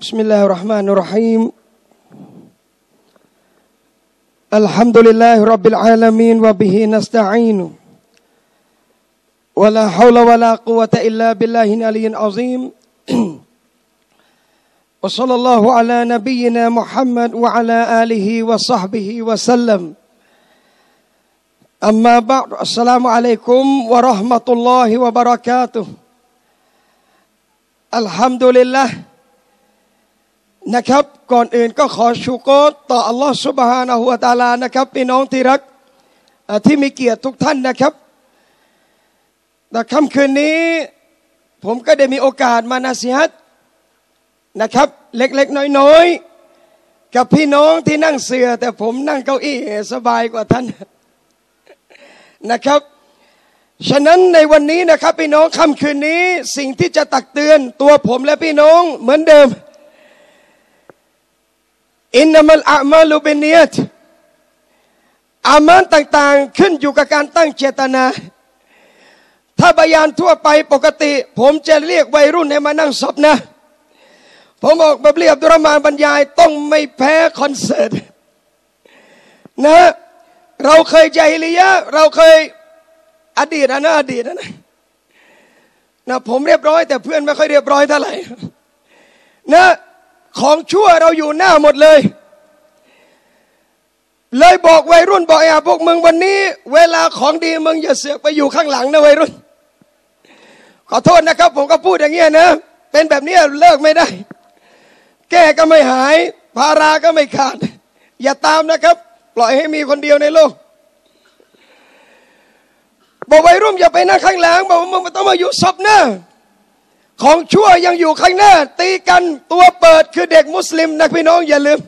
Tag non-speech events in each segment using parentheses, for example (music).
بسم الله الرحمن الرحيم. الحمد لله رب العالمين وبه نستعين. ولا حول ولا قوة إلا بالله العلي العظيم. (clears throat) وصلى الله على نبينا محمد وعلى آله وصحبه وسلم. أما بعد السلام عليكم ورحمة الله وبركاته. الحمد لله นะครับ ก่อนอื่นก็ขอชูโกรต่ออัลลอฮฺสุบฮานะฮุวาตาลานะครับพี่น้องที่รักที่มีเกียรติทุกท่านนะครับแต่ค่ำคืนนี้ ผมก็ได้มีโอกาสมานาสิฮัตนะครับ เล็กๆ น้อยๆ กับพี่น้องที่นั่งเสือ แต่ผมนั่งเก้าอี้สบายกว่าท่านนะครับ ฉะนั้นในวันนี้นะครับ พี่น้องค่ำคืนนี้สิ่งที่จะตักเตือนตัวผมและพี่น้องเหมือนเดิม อินนามัลอามาลูเบเนียตอามานต่างๆขึ้นอยู่กับการตั้งเจตนา ถ้าบยานทั่วไปปกติ ผมจะเรียกวัยรุ่นให้มานั่งศพนะ ผมบอกแบบเรียบดุรมานบรรยายต้องไม่แพ้คอนเสิร์ตนะเราเคยใจลิยะเราเคยอดีตนะอดีตนะนะผมเรียบร้อย แต่เพื่อนไม่ค่อยเรียบร้อยเท่าไหร่นะ ของชั่วเราอยู่หน้าหมดเลย เลยบอกวัยรุ่นบอกไอ้พวกมึงวันนี้ เวลาของดีมึงอย่าเสือกไปอยู่ข้างหลังนะวัยรุ่น ขอโทษนะครับ ผมก็พูดอย่างเงี้ยนะ เป็นแบบนี้เลิกไม่ได้ แก้ก็ไม่หาย ภาราก็ไม่ขาด อย่าตามนะครับ ปล่อยให้มีคนเดียวในโลกบอกวัยรุ่นอย่าไปนั่งข้างหลังบอกมึงไม่ต้องมาอยู่ศพหน้า ของชั่วยังอยู่ข้างหน้า ตีกันตัวเปิดคือเด็กมุสลิมนะพี่น้องอย่าลืม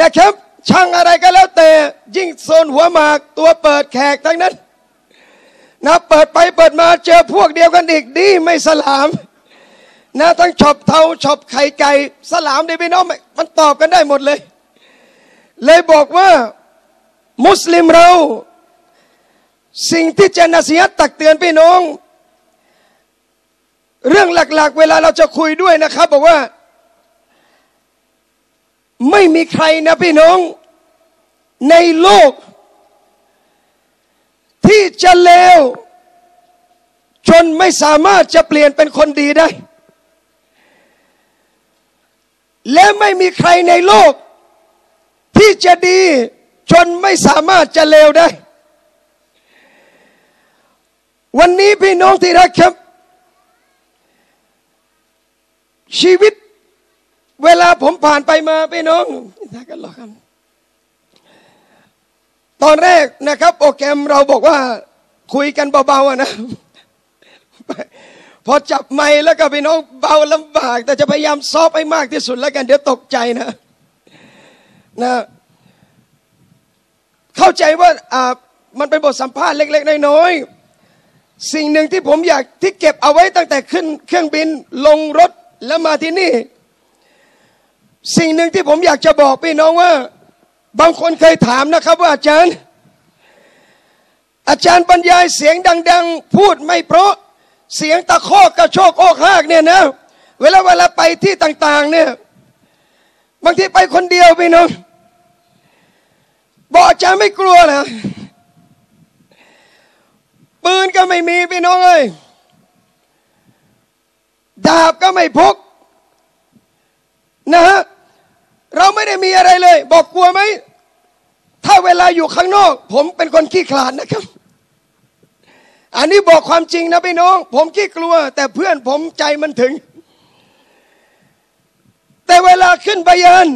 นะครับช่างอะไรก็แล้วแต่ยิ่งโซนหัวหมากตัวเปิดแขกทั้งนั้นนะเปิดไปเปิดมาเจอพวกเดียวกันอีกดีไม่สลามนะทั้งชอบเทาชอบไข่ไก่สลามดิพี่น้องมันตอบกันได้หมดเลย เลยบอกว่ามุสลิมเรา สิ่งที่จะนสียตักเตือนพี่น้อง เรื่องหลักๆ เวลาเราจะคุยด้วยนะครับ บอกว่า ไม่มีใครนะพี่น้อง ในโลก ที่จะเลวจนไม่สามารถจะเปลี่ยนเป็นคนดีได้ และไม่มีใครในโลก ที่จะดี จนไม่สามารถจะเลวได้ วันนี้พี่น้องที่รักครับ ชีวิต เวลาผมผ่านไปมาพี่น้องทักกันหรอครับ ตอนแรกนะครับ โปรแกรมเราบอกว่า คุยกันเบาๆนะ พอจับไม้แล้วก็พี่น้องเบาลำบาก แต่จะพยายามซอฟให้มากที่สุดแล้วกัน เดี๋ยวตกใจนะนะเข้าใจว่าอ่ามันเป็นบทสัมภาษณ์เล็ก ๆ น้อยๆสิ่งหนึ่งที่ผมอยากที่เก็บเอาไว้ตั้งแต่ขึ้น เครื่องบินลงรถ แล้วมาที่นี่ สิ่งหนึ่งที่ผมอยากจะบอกพี่น้องว่า บางคนเคยถามนะครับ ว่าอาจารย์ อาจารย์บรรยายเสียงดัง ๆ พูดไม่เพราะเสียงตะคอกกระโชกโอกหากเนี่ยนะ เวลาเวลาไปที่ต่าง ๆ เนี่ยบางทีไปคนเดียวพี่น้องบอกอาจารย์ไม่กลัวเหรอปืนก็ไม่มีพี่น้องเอ้ย ดาบก็ไม่พกนะฮะเราไม่ได้มีอะไรเลย บอกกลัวไหม ถ้าเวลาอยู่ข้างนอก ผมเป็นคนขี้ขลาดนะครับ อันนี้บอกความจริงนะพี่น้อง ผมขี้กลัว แต่เพื่อนผมใจมันถึง แต่เวลาขึ้นบยาน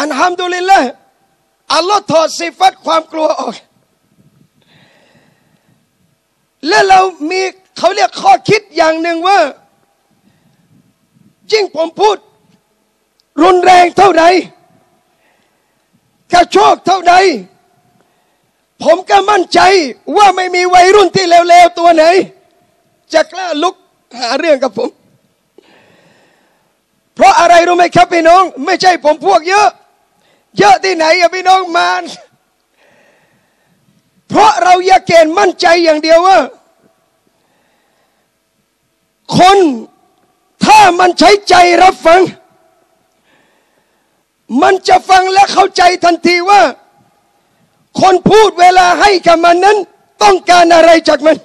อันฮัมดุลิลละอัลลอฮ์ถอดสิฟัตความกลัวออก และเรามี เขาเรียกข้อคิดอย่างหนึ่งว่า ยิ่งผมพูด รุนแรงเท่าใดกระโชกเท่าใด ผมก็มั่นใจว่าไม่มีวัยรุ่นที่เลวๆตัวไหน จะกล้าลุกหาเรื่องกับผม เพราะอะไรรู้ไหมครับพี่น้อง ไม่ใช่ผมพวกเยอะ เยอะที่ไหนอะพี่น้องมานเพราะเราอยากเกณฑ์มั่นใจอย่างเดียวว่า คนถ้ามันใช้ใจรับฟัง มันจะฟังและเข้าใจทันทีว่า คนพูดเวลาให้กับมันนั้น ต้องการอะไรจากมัน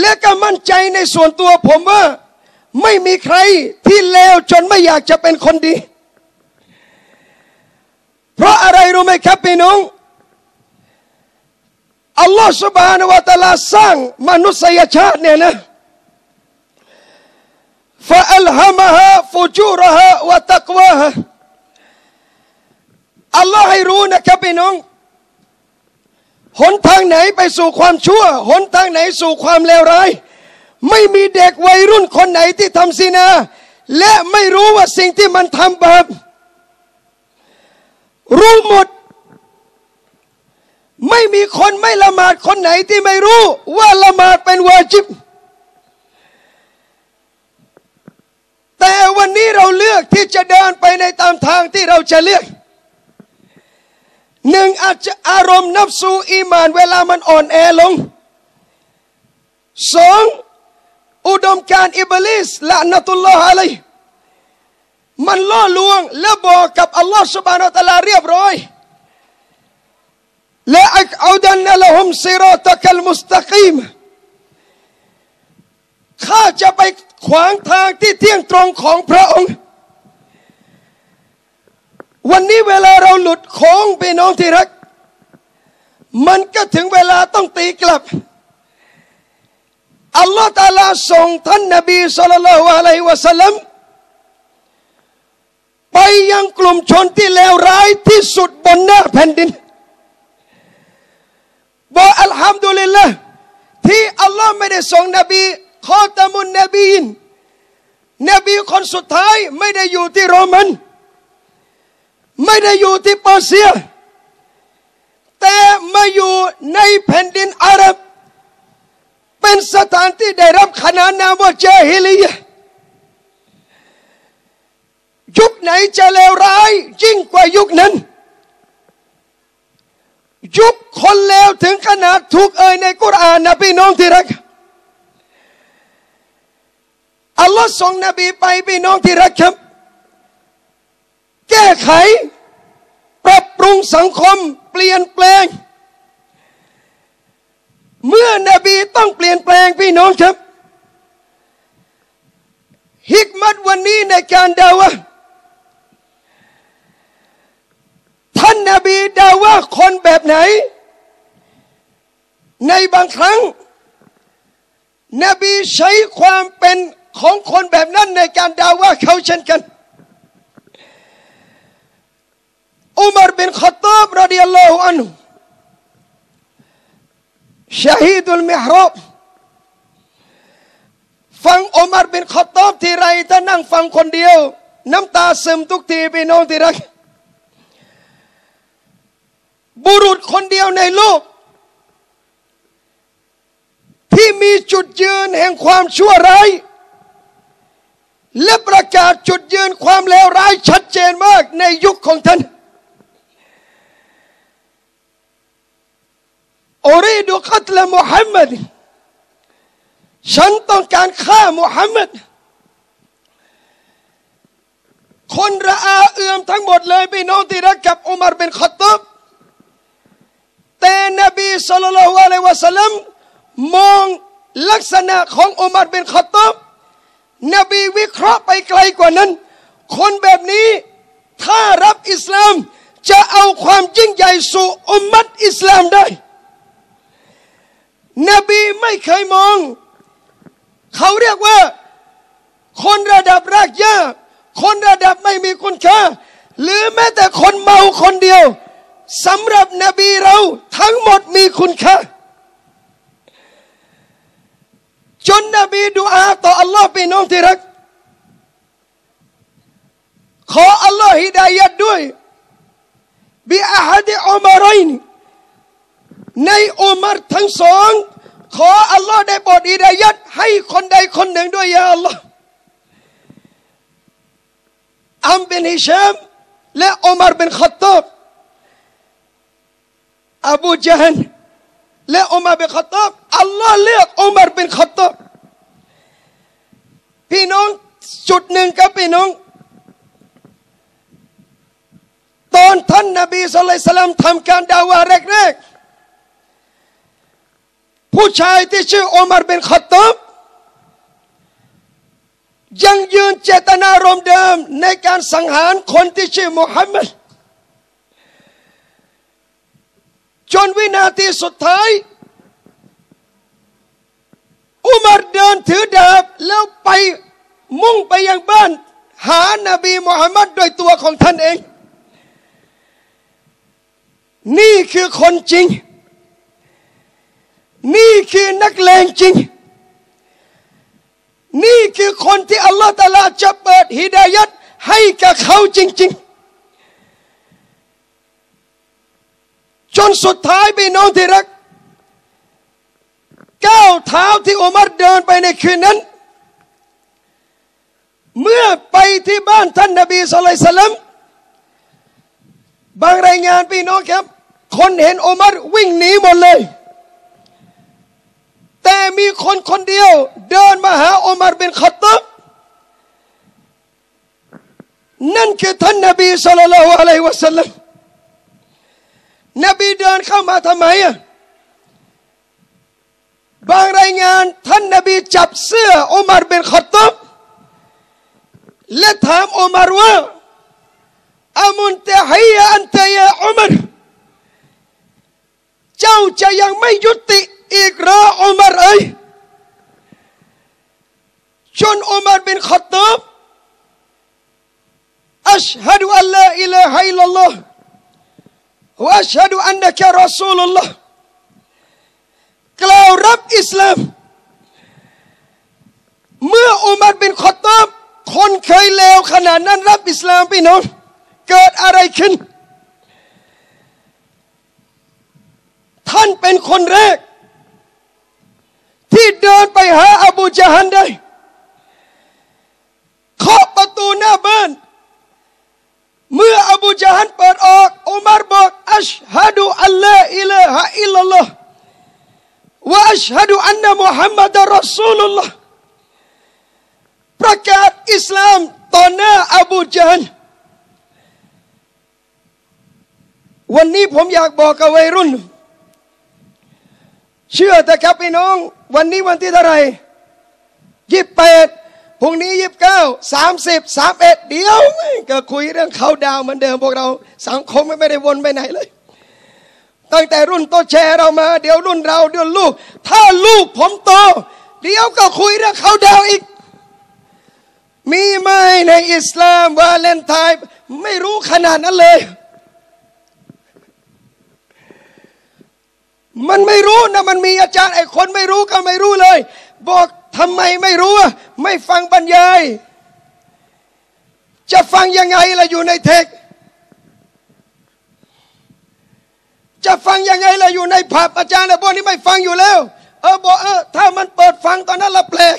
และก็มั่นใจในส่วนตัวผมว่า ไม่มีใครที่เลวจนไม่อยากจะเป็นคนดี เพราะอะไรรู้ไหมครับพี่น้อง อัลลอฮฺสุบานวะตาลาสร้างมนุษยชาติเนี่ยนะฟาอัลฮามะฮะฟูจูรฮะวะตักวะฮะอัลลอฮ์ให้รู้นะครับพี่น้อง หนทางไหนไปสู่ความชั่ว หนทางไหนสู่ความเลวร้าย ไม่มีเด็กวัยรุ่นคนไหนที่ทำซินา และไม่รู้ว่าสิ่งที่มันทำบาปรู้หมด ไม่มีคนไม่ละหมาดคนไหนที่ไม่รู้ ว่าละหมาดเป็นวาจิบ แต่วันนี้เราเลือกที่จะเดินไปในตามทางที่เราจะเลือกหนึ่งอาจจะอารมณ์นับสูอีมาน เวลามันอ่อนแอลงสองอุดมการอิบลิสละนตุลลอฮ์อะไรมันล่อลวงและบอกกับอัลลอฮ์สุบานอตะลาเรียบร้อย และอักอุดันละฮุมซิรอตะกัลมุสตะกีมข้าจะไปขวางทางที่เที่ยงตรงของพระองค์ วันนี้เวลาเราหลุดโค้งไปน้องที่รัก มันก็ถึงเวลาต้องตีกลับ อัลลอฮฺตาลาส่งท่านนบีสุลต่านละอะลัยวะสัลลัมไปยังกลุ่มชนที่เลวร้ายที่สุดบนหน้าแผ่นดิน บอกอัลฮัมดุลิลละที่อัลลอฮ์ไม่ได้ส่งนบีขอตมุนนบีนนบีคนสุดท้ายไม่ได้อยู่ที่โรมัน ไม่ได้อยู่ที่เปอร์เซีย แต่มาอยู่ในแผ่นดินอาหรับ เป็นสถานที่ได้รับขนานนามว่าเจฮิลียยุคไหนจะเลวร้ายยิ่งกว่ายุคนั้น ยุคคนเลวถึงขนาดถูกเอ่ยในกุรอานนะพี่น้องที่รักอัลลอฮ์ส่งนบีไปพี่น้องที่รักครับ แก้ไข ปรับปรุงสังคม เปลี่ยนแปลง เมื่อนบีต้องเปลี่ยนแปลงพี่น้องครับฮิกมัดวันนี้ในการดาวะ ท่านนาบีดาวะคนแบบไหน ในบางครั้ง นบีใช้ความเป็นของคนแบบนั้นในการด่าว่าเขาเช่นกันอุมารบินขตาบรดิยัลลอฮุอันฮุชาฮิดุลมิฮรอบฟังอุมารบินขตาบทีไรถ้านั่งฟังคนเดียว น้ำตาซึมทุกทีพี่น้องที่รัก บุรุษคนเดียวในโลก ที่มีจุดยืนแห่งความชั่วร้าย และประกาศจุดยืนความเลวร้ายชัดเจนมากในยุคของท่านอรีดูขัตละมุฮัมมัดฉันต้องการฆ่ามุฮัมมัดคนระอาเอื่อมทั้งหมดเลยพี่น้องที่รักกับอุมารเป็นขัตตบ แต่นบีสุลต่านละฮ์อะลัยวะสัลลัมมองลักษณะของอุมารเป็นขัตตบนบีวิเคราะห์ไปไกลกว่านั้น คนแบบนี้ถ้ารับอิสลามจะเอาความยิ่งใหญ่สู่อุมมัตอิสลามได้ นบีไม่เคยมอง เขาเรียกว่า คนระดับรากหญ้าคนระดับไม่มีคุณค่า หรือแม้แต่คนเมาคนเดียว สำหรับนบีเราทั้งหมดมีคุณค่าจนนบีดูอาต่ออัลลอฮ์พี่น้องที่รัก ขออัลลอฮ์ฮิดายัดด้วยบิอาฮัดอุมารัยนในอุมารทั้งสอง ขออัลลอฮ์ได้โปรดฮิดายัดให้คนใดคนหนึ่งด้วยยาอัลลอฮ์อัมเป็นฮิชามและอุมารเป็นขัตตอบ อบูจฮันและอุมารเป็นขตอบอัลลอฮ์เลือกอุมารเป็นขัตตอบจุดหนึ่งครับพี่น้อง ตอนท่านนบีสุลต่านทำการดาวาแรกๆผู้ชายที่ชื่ออุมารเป็นขตตบยังยืนเจตนารมณ์เดิมในการสังหารคนที่ชื่อมุฮัมมัด จนวินาทีสุดท้าย อุมารเดินถือดาบแล้วไปมุ่งไปยังบ้าน หานาบีมุฮัมมัดโดยตัวของท่านเอง นี่คือคนจริง นี่คือนักเลงจริง นี่คือคนที่อัลลอฮฺตาลาจะเปิดฮิดายัดให้กับเขาจริง ๆ จนสุดท้ายพี่น้องที่รักก้าวเท้าที่อุมัรเดินไปในคืนนั้น เมื่อไปที่บ้านท่านนบีสุลต่านบางรายงานพี่น้องครับ คนเห็นอุมัรวิ่งหนีหมดเลย แต่มีคนคนเดียวเดินมาหาอุมัรเป็นขัตตบนั่นคือท่านนบีสุลต่านละอะลัยวะสัลลัม นบีเดินเข้ามาทำไมอะบางรายงานท่านนบีจับเสื้ออุมารเป็นขัตบและถามอุมารว่าอามุนเตฮียอันเตยอุมารเจ้าจะยังไม่ยุติอีกหรออุมารเอ้ยจนอุมารเป็นขัตบอัชฮะดูอัลลอฮ์อิลาฮ ว่าชัดูอันเดียรอสูลุลลอฮ์กล่าวรับอิสลาม เมื่ออุมัดเป็นคอตอบคนเคยเลวขนาดนั้นรับอิสลามพี่น้องเกิดอะไรขึ้น ท่านเป็นคนแรก ที่เดินไปหาอบูจฮันได้เคาประตูหน้าบ้าน เมื่ออบูจาฮันเปิดออกอุมัรบอกอัชฮะดูอัลลอฮ์อิลฮะอิลลัลลอฮ์ว่าอัชฮะดูอันนะมุฮัมมัดรอสูลุลลอฮ์ประกาศอิสลามต่อหน้าอบูจาฮันวันนี้ผมอยากบอกกับวัยรุ่น เชื่อแต่ครับพี่น้อง วันนี้วันที่เท่าไหร่ยี่สิบแปด พรุ่งนี้ยี่สิบเก้าสามสิบสามเอ็ดเดียวก็คุยเรื่องเขาดาวเหมือนเดิมพวกเราสังคมไม่ได้วนไปไหนเลย ตั้งแต่รุ่นโตแชร์เรามา เดี๋ยวรุ่นเราเดี๋ยวลูก ถ้าลูกผมโต เดี๋ยวก็คุยเรื่องเขาดาวอีก มีไหมในอิสลามวาเลนไทน์ไม่รู้ขนาดนั้นเลย มันไม่รู้นะมันมีอาจารย์ไอ้คนไม่รู้ก็ไม่รู้เลย บอก ทำไมไม่รู้อะไม่ฟังบรรยาย จะฟังยังไงล่ะอยู่ในเทค จะฟังยังไงล่ะอยู่ในผับอาจารย์ไอ้พวกนี้ไม่ฟังอยู่แล้ว เออบอกเออถ้ามันเปิดฟังตอนนั้นละแปลก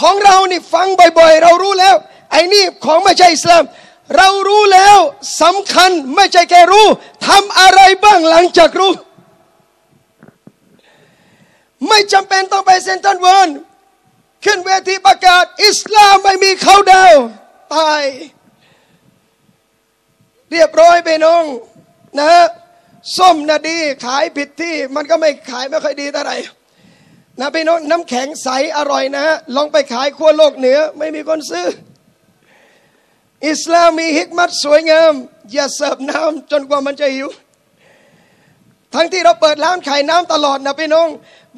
ของเรานี่ฟังบ่อยๆ เรารู้แล้ว ไอ้นี่ของไม่ใช่อิสลามเรารู้แล้วสำคัญไม่ใช่แค่รู้ทำอะไรบ้างหลังจากรู้ ไม่จำเป็นต้องไปเซ็นทรัลเวิลด์ขึ้นเวทีประกาศ อิสลามไม่มีเขาดาวตาย เรียบร้อยไปน้องนะฮะส้มนะดีขายผิดที่มันก็ไม่ขายไม่ค่อยดีเท่าไหร่นะพี่น้องน้ำแข็งใสอร่อยนะฮะลองไปขายขั้วโลกเหนือ ไม่มีคนซื้อ อิสลามมีฮิกมัตสวยงาม อย่าเสิร์ฟน้ำจนกว่ามันจะหิว ทั้งที่เราเปิดร้านขายน้ำตลอดนะพี่น้อง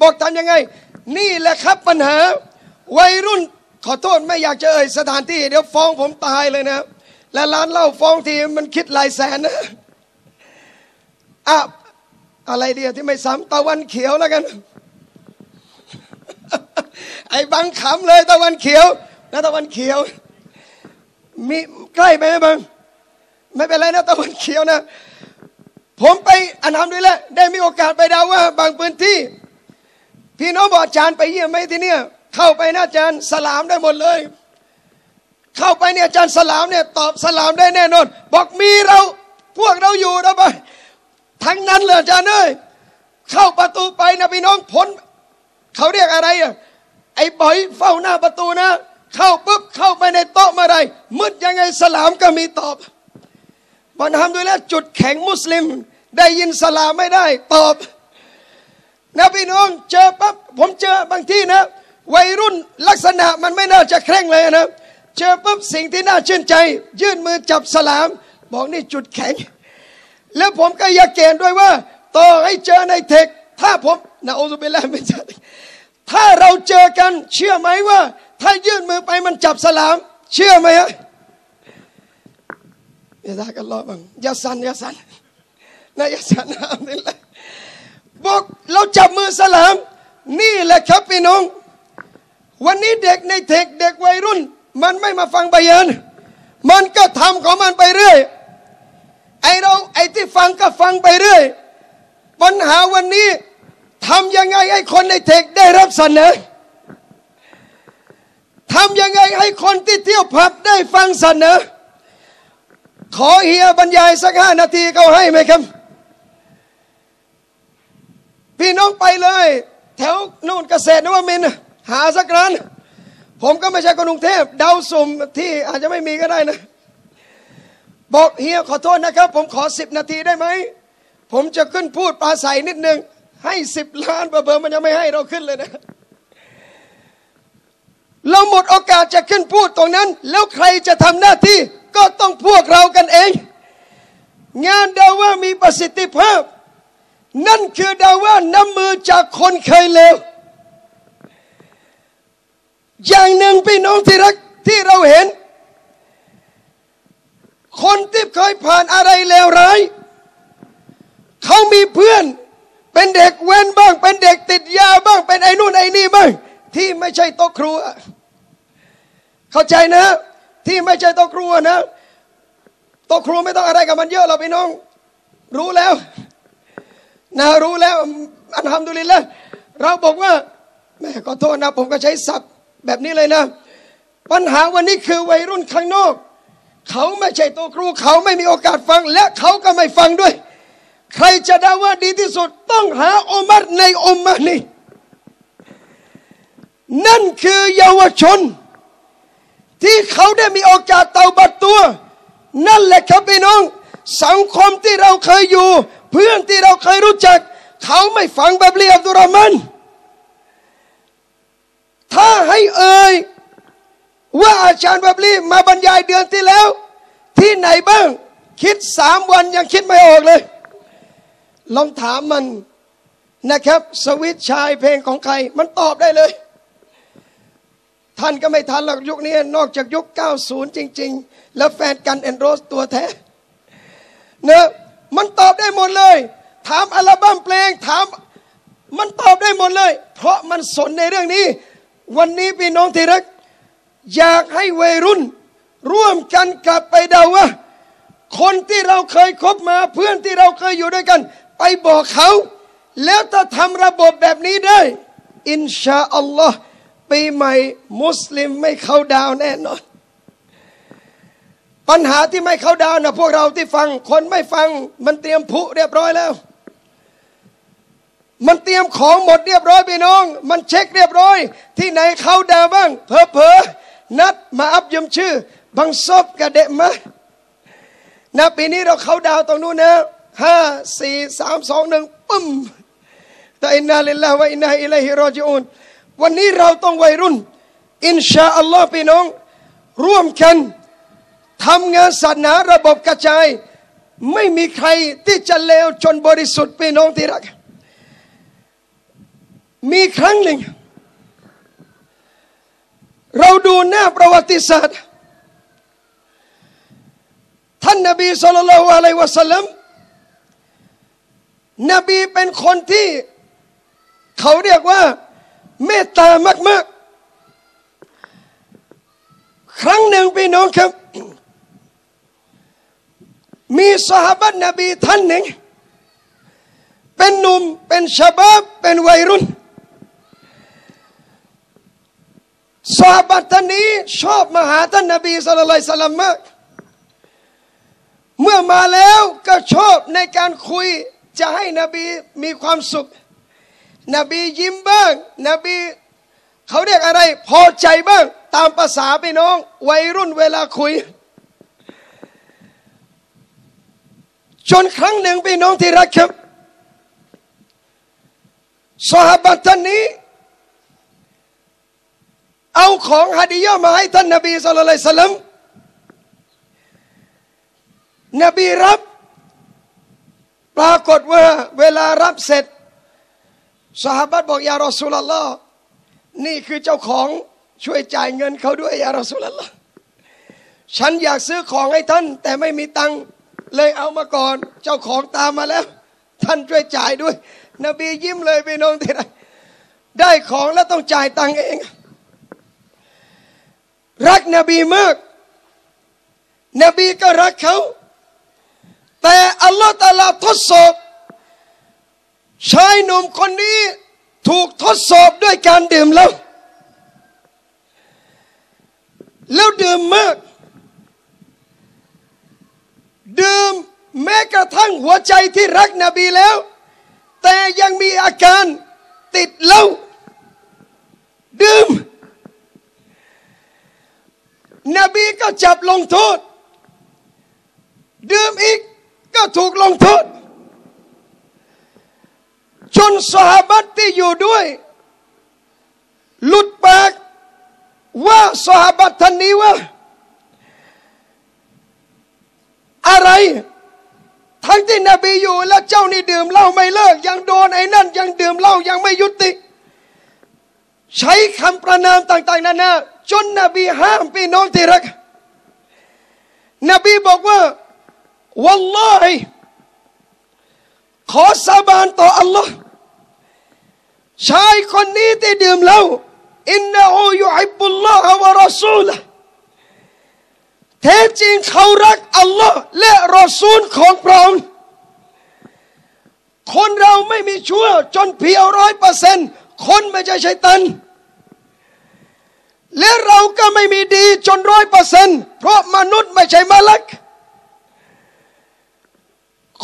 บอกทำยังไง นี่แหละครับปัญหา วัยรุ่นขอโทษไม่อยากจะเอ่ยสถานที่ เดี๋ยวฟ้องผมตายเลยนะ และร้านเหล้าฟ้องทีมันคิดหลายแสนนะอะอะไรเดียวที่ไม่ซ้ำตะวันเขียวแล้วกัน ไอ้บังขำเลยตะวันเขียวนะตะวันเขียว มีใกล้ไหมบังไม่เป็นไรนะตะวันเขียวนะ ผมไปอันทำด้วยแหละได้มีโอกาสไปดาวว่า บางพื้นที่ พี่น้องบอกอาจารย์ไปเยี่ยมไหมที่เนี่ยเข้าไปนะอาจารย์สลามได้หมดเลย เข้าไปเนี่ยอาจารย์สลามเนี่ยตอบสลามได้แน่นอน บอกมีเราพวกเราอยู่นะไปทั้งนั้นเลยอาจารย์เอ้ยเข้าประตูไปนะพี่น้องพ้นเขาเรียกอะไรอะไอ้บอยเฝ้าหน้าประตูนะ เข้าปุ๊บเข้าไปในโต๊ะเมื่อไรมืดยังไงสลามก็มีตอบ บันทำด้วยแล้วจุดแข็งมุสลิม ได้ยินสลามไม่ได้ ตอบ นะพี่น้อง เจอปั๊บผมเจอบางที่นะ วัยรุ่นลักษณะมันไม่น่าจะเคร่งเลยนะ เจอปุ๊บสิ่งที่น่าชื่นใจ ยื่นมือจับสลาม บอกนี่จุดแข็ง แล้วผมก็ยากเกณฑ์ด้วยว่า ต่อให้เจอในเทค ถ้าผมนะโอซุบิลาไม่ใช่ถ้าเราเจอกันเชื่อไหมว่า ถ้ายื่นมือไปมันจับสลาม เชื่อไหมฮะ กันรอบังอย่าสันอย่าสันนะอย่าสันนะนี่แหละบอกเราจับมือสลาม นี่แหละครับพี่น้อง วันนี้เด็กในเทคเด็กวัยรุ่น มันไม่มาฟังบยานมันก็ทำของมันไปเรื่อยไอเราไอที่ฟังก็ฟังไปเรื่อยปัญหาวันนี้ทำยังไงให้คนในเทคได้รับสนอทำยังไงให้คนที่เที่ยวผับได้ฟังสนอ ขอเฮียบรรยายสักห้านาทีเขาให้ไหมครับ พี่น้องไปเลย แถวนู่นเกษตรนวมินหาสักร้าน ผมก็ไม่ใช่คนกรุงเทพเดาสุ่มที่อาจจะไม่มีก็ได้นะ บอกเฮียขอโทษนะครับ ผมขอสิบนาทีได้ไหม ผมจะขึ้นพูดปลาใสนิดนึง ให้สิบล้านเบอร์มันยังไม่ให้เราขึ้นเลยนะเราหมดโอกาสจะขึ้นพูดตรงนั้น แล้วใครจะทำหน้าที่ ก็ต้องพวกเรากันเอง งานดาว่ามีประสิทธิภาพ นั่นคือดาว่าน้ำมือจากคนเคยเลวอย่างหนึ่งพี่น้องที่รักที่เราเห็น คนที่เคยผ่านอะไรเลวร้ายเขามีเพื่อนเป็นเด็กเว้นบ้าง เป็นเด็กติดยาบ้าง เป็นไอ้นู่นไอ้นี่บ้าง ที่ไม่ใช่โต๊ะครัว เข้าใจนะ ที่ไม่ใช่โต๊ะครัวนะ โต๊ะครัวไม่ต้องอะไรกับมันเยอะเราพี่น้อง รู้แล้วนะรู้แล้วอันทำดุลินแล้วเราบอกว่าแม่ขอโทษนะผมก็ใช้ศัพท์แบบนี้เลยนะ ปัญหาวันนี้คือวัยรุ่นข้างนอก เขาไม่ใช่ตัวครูเขาไม่มีโอกาสฟัง และเขาก็ไม่ฟังด้วย ใครจะได้ว่าดีที่สุด ต้องหาอุมัดในอุมมะนี้นั่นคือเยาวชน ที่เขาได้มีโอกาสเตาบัดตัว นั่นแหละครับพี่น้อง สังคมที่เราเคยอยู่ เพื่อนที่เราเคยรู้จัก เขาไม่ฟังแบบเรียบดุรมัน ถ้าให้เอ่ยว่าอาจารย์แบบนี้มาบรรยายเดือนที่แล้ว ที่ไหนบ้าง คิดสามวันยังคิดไม่ออกเลย ลองถามมันนะครับ สวิตชายเพลงของใคร มันตอบได้เลย ท่านก็ไม่ทันหรอกยุคนี้ นอกจากยุค 90 จริง ๆ แล้วแฟนกันแอนโรสตัวแท้เนะมันตอบได้หมดเลย ถามอัลบั้มเพลงถามมันตอบได้หมดเลย เพราะมันสนในเรื่องนี้ วันนี้พี่น้องที่รัก อยากให้วัยรุ่น ร่วมกันกลับไปเดาว่า คนที่เราเคยคบมาเพื่อนที่เราเคยอยู่ด้วยกัน ไปบอกเขา แล้วถ้าทำระบบแบบนี้ได้ อินชาอัลลอฮ์ปีใหม่มุสลิมไม่เข้าดาวแน่นอน ปัญหาที่ไม่เข้าดาวนะพวกเราที่ฟัง คนไม่ฟัง มันเตรียมผุเรียบร้อยแล้ว มันเตรียมของหมดเรียบร้อยพี่น้อง มันเช็คเรียบร้อย ที่ไหนเข้าดาวบ้างเพอเพอนัดมาอัพยมชื่อ บังซบกระเดะมานะปีนี้เราเข้าดาวตรงนู้นนะห้าสี่สามสองหนึ่งปึ้มแต่อินนาลิลลาห์วะอินนาอิลัยฮิรอจิอูนวันนี้เราต้องวัยรุ่น อินชาอัลลอฮ์พี่น้อง ร่วมกัน ทำงานศาสนาระบบกระจาย ไม่มีใครที่จะเลวจนบริสุทธิ์พี่น้องที่รัก มีครั้งหนึ่ง เราดูหน้าประวัติศาสตร์ ท่านนบีสุลต่านละอะลัยวะสัลลัมนบีเป็นคนที่เขาเรียกว่าเมตตามาก ๆ ครั้งหนึ่งพี่น้องครับ มีสหบัตนบีท่านหนึ่ง เป็นหนุ่มเป็นชาบับเป็นวัยรุ่นซาบัตนนี้ชอบมาหาท่านนบีสุลต่านสลัมมาก เมื่อมาแล้วก็ชอบในการคุยจะให้นบีมีความสุข นบียิ้มบ้าง นบีเขาเรียกอะไรพอใจบ้าง ตามภาษาพี่น้อง วัยรุ่นเวลาคุย จนครั้งหนึ่งพี่น้องที่รักครับสหบัตท่านนี้ เอาของฮัดียะมาให้ท่านนบีสุลต่านสลัมนบีรับปรากฏว่าเวลารับเสร็จสหบัตบอกยารอสุลลอนี่คือเจ้าของช่วยจ่ายเงินเขาด้วยยารอสุลลอฉันอยากซื้อของให้ท่าน แต่ไม่มีตังค์ เลยเอามาก่อน เจ้าของตามมาแล้ว ท่านช่วยจ่ายด้วย นบียิ้มเลยไปน้องที่ไหนได้ของแล้วต้องจ่ายตังเอง รักนบีมาก นบีก็รักเขา แต่อัลลอฮฺตาลาทดสอบชายหนุ่มคนนี้ถูกทดสอบด้วยการดื่มเหล้าแล้วดื่มมาก ดื่มแม้ กระทั่งหัวใจที่รักนบีแล้ว แต่ยังมีอาการติดเหล้าดื่ม นบีก็จับลงโทษ ดื่มอีกก็ถูกลงโทษ จนสหบัตที่อยู่ด้วย หลุดปากว่าสหบัตท่านนี้ว่าอะไร ทั้งที่นบีอยู่แล้วเจ้านี่ดื่มเหล้าไม่เลิก ยังโดนไอ้นั่น ยังดื่มเหล้ายังไม่ยุติ ใช้คำประนามต่าง ๆนานาจนนบีห้ามพี่น้องที่รัก นบีบอกว่าวัลลอฮิขอสาบานต่ออัลลอฮ์ชายคนนี้ที่ดื่มเหล้าอินนาอูยุฮิบุลลอฮ์วะรอซูล แท้จริงเขารักอัลลอฮ์และรอซูลของพระองค์คนเราไม่มีชั่วจนเพียวร้อยเปอร์เซนต์คนไม่ใช่ชัยตัน และเราก็ไม่มีดีจนร้อยเปอร์เซนต์เพราะมนุษย์ไม่ใช่มาลัก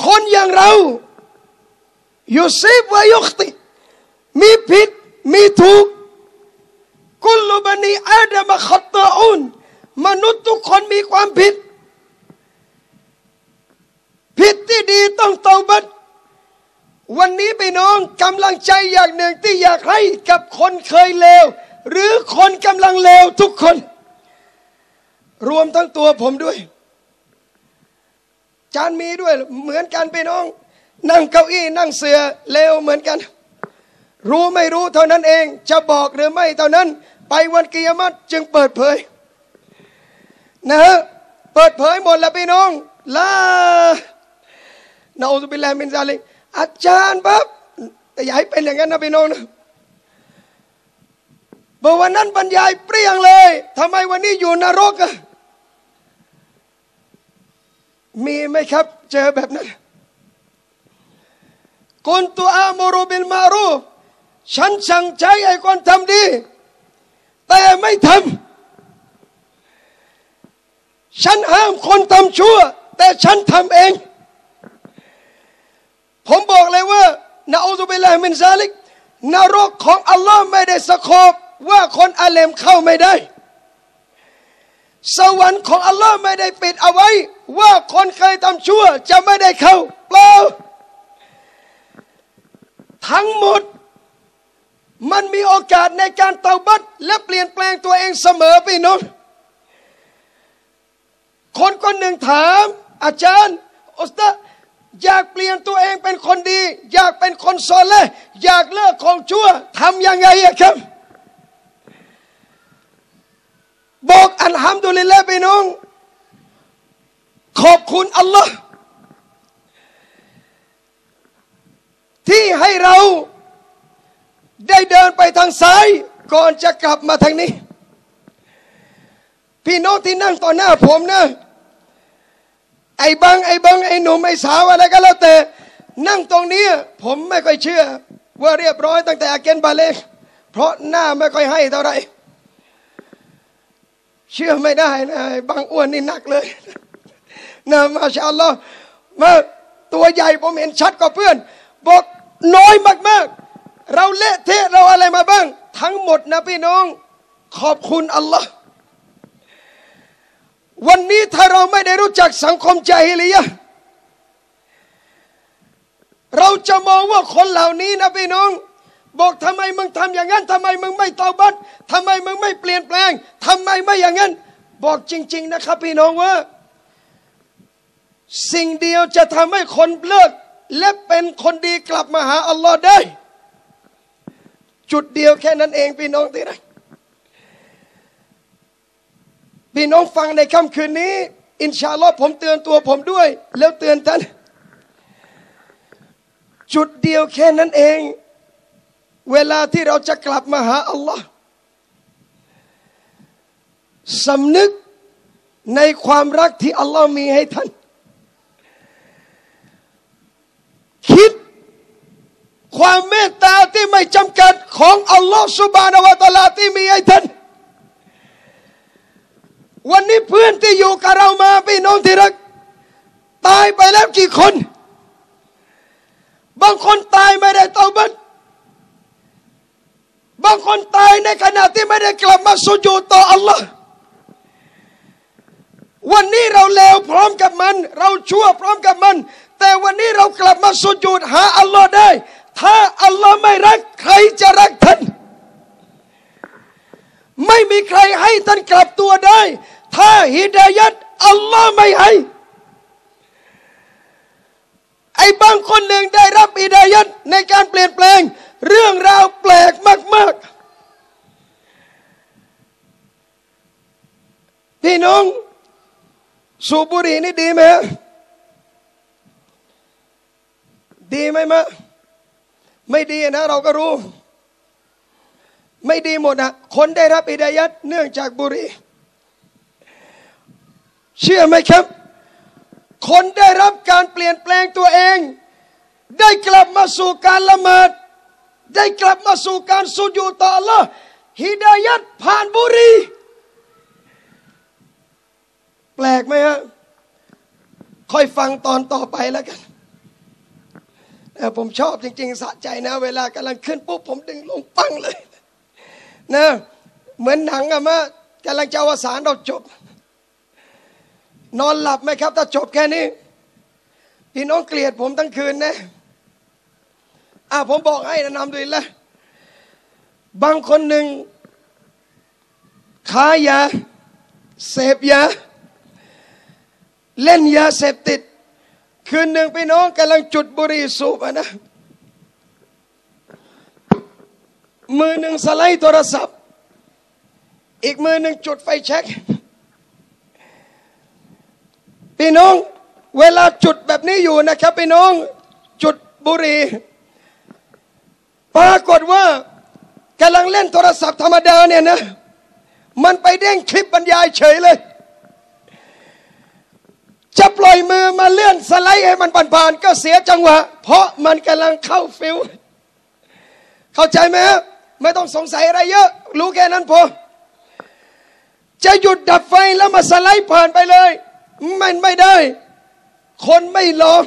คนอย่างเรายุซีบวายุคติ มีผิดมีถูกกุลบันีอาดามขัตตาอุนมนุษย์ทุก คนมีความผิด ผิดที่ดีต้องเตาบัดวันนี้พี่น้องกำลังใจอย่างหนึ่งที่อยากให้กับคนเคยเลว หรือคนกำลังเลวทุกคน รวมทั้งตัวผมด้วย จานมีด้วยเหมือนกันพี่น้อง นั่งเก้าอี้นั่งเสือเลวเหมือนกัน รู้ไม่รู้เท่านั้นเอง จะบอกหรือไม่เท่านั้น ไปวันกิยามัตจึงเปิดเผย นะฮะเปิดเผยหมดแล้วพี่น้องลานาอุบิลลมินซาลิอาจารย์ปั๊บแต่อย่าให้เป็นอย่างนั้นนะพี่น้องนะบอกวันนั้นบรรยายเปรี้ยงเลยทำไมวันนี้อยู่นรกอะมีไหมครับ เจอแบบนั้นกุนตัวอามรุบิลมารูฉันสั่งใจไอ้คนทำดี แต่ไม่ทำ ฉันห้ามคนทำชั่ว แต่ฉันทำเอง ผมบอกเลยว่าنعوذ بالله من ذلك นรกของอัลลอฮ์ไม่ได้สะคบว่าคนอาเลมเข้าไม่ได้ สวรรค์ของอัลลอฮ์ไม่ได้ปิดเอาไว้ ว่าคนเคยทำชั่ว จะไม่ได้เข้าเปล่าทั้งหมดมันมีโอกาสในการเตาบัตและเปลี่ยนแปลงตัวเองเสมอพี่น้อง คนคนหนึ่งถาม อาจารย์อุสตาอยากเปลี่ยนตัวเองเป็นคนดี อยากเป็นคนซอลเลยอยากเลิกของชั่วทำยังไงอะครับ บอกอันฮัมดุลิลละพี่น้อง ขอบคุณอัลลอฮ์ที่ให้เราได้เดินไปทางซ้าย ก่อนจะกลับมาทางนี้ พี่น้องที่นั่งต่อหน้าผมนะ ไอ้บังไอ้บังไอ้หนุ่มไอ้สาวอะไรก็แล้วแต่ นั่งตรงนี้ผมไม่ค่อยเชื่อ ว่าเรียบร้อยตั้งแต่อาเกนบาเลกเพราะหน้าไม่ค่อยให้เท่าไหร่เชื่อไม่ได้นะบางอ้วนนี่หนักเลยนะมาชาอัลลอฮ์มาตัวใหญ่ผมเห็นชัดกว่าเพื่อน บอกน้อยมากๆ เราเละเทะเราอะไรมาบ้าง ทั้งหมดนะพี่น้อง ขอบคุณอัลลอฮ์ วันนี้ถ้าเราไม่ได้รู้จักสังคมใจฮิลียะเราจะมองว่าคนเหล่านี้นะพี่น้อง บอกทำไมมึงทำอย่างนั้นทำไมมึงไม่เตาบัตทำไมมึงไม่เปลี่ยนแปลงทำไมไม่อย่างนั้น บอกจริง ๆ นะครับ พี่น้องว่า สิ่งเดียวจะทำให้คนเลิกและเป็นคนดีกลับมาหาอัลลอฮ์ได้ จุดเดียวแค่นั้นเองพี่น้องที่รัก พี่น้องฟังในค่ำคืนนี้ อินชาลอผมเตือนตัวผมด้วย แล้วเตือนท่าน จุดเดียวแค่นั้นเอง เวลาที่เราจะกลับมาหาอัลลอฮ์สำนึกในความรักที่อัลลอฮ์มีให้ท่าน คิดความเมตตาที่ไม่จำกัดของอัลลอฮ์สุบานาวะตะลาที่มีให้ท่าน วันนี้เพื่อนที่อยู่กับเรามาพี่น้องที่รัก ตายไปแล้วกี่คน บางคนตายไม่ได้เตาบัตบางคนตายในขณะที่ไม่ได้กลับมาสุญูต่ออัลลอฮ์วันนี้เราเลวพร้อมกับมัน เราชั่วพร้อมกับมัน แต่วันนี้เรากลับมาสุญูดหาอัลลอฮ์ได้ ถ้าอัลลอฮ์ไม่รักใครจะรักท่าน ไม่มีใครให้ท่านกลับตัวได้ ถ้าฮิดายัดอัลลอฮ์ไม่ให้ ไอ้บางคนหนึ่งได้รับอิดายัดในการเปลี่ยนแปลง เรื่องราวแปลกมาก ๆ พี่น้อง สูบบุหรี่นี่ดีไหมดีไหมมะ ไม่ดีนะเราก็รู้ ไม่ดีหมดนะคนได้รับอิดายัดเนื่องจากบุรี เชื่อไหมครับ คนได้รับการเปลี่ยนแปลงตัวเอง ได้กลับมาสู่การละเมิด ได้กลับมาสู่การสุญูต่อละฮิดายัดผ่านบุรี แปลกไหมฮะค่อยฟังตอนต่อไปแล้วกันผมชอบจริง ๆสะใจนะ เวลากำลังขึ้นปุ๊บผมดึงลงปังเลย นะเหมือนหนังอะมากำลังจะอวสานเราจบ นอนหลับไหมครับ ถ้าจบแค่นี้ พี่น้องเกลียดผมทั้งคืนนะอ่าผมบอกให้นะนำดูแลบางคนหนึ่งค้ายา เสพยา เล่นยาเสพติด คืนหนึ่งพี่น้องกำลังจุดบุหรี่สูบนะ มือหนึ่งสไลด์โทรศัพท์ อีกมือหนึ่งจุดไฟแช็กพี่น้อง เวลาจุดแบบนี้อยู่นะครับพี่น้อง จุดบุรีปรากฏว่ากำลังเล่นโทรศัพท์ธรรมดาเนี่ยนะ มันไปเด้งคลิปบรรยายเฉยเลย จะปล่อยมือมาเลื่อนสไลด์ให้มันผ่านๆก็เสียจังหวะ เพราะมันกำลังเข้าฟิลเข้าใจไหมครับ ไม่ต้องสงสัยอะไรเยอะ รู้แค่นั้นพอ จะหยุดดับไฟแล้วมาสไลด์ผ่านไปเลย มันไม่ได้ คนไม่ลอง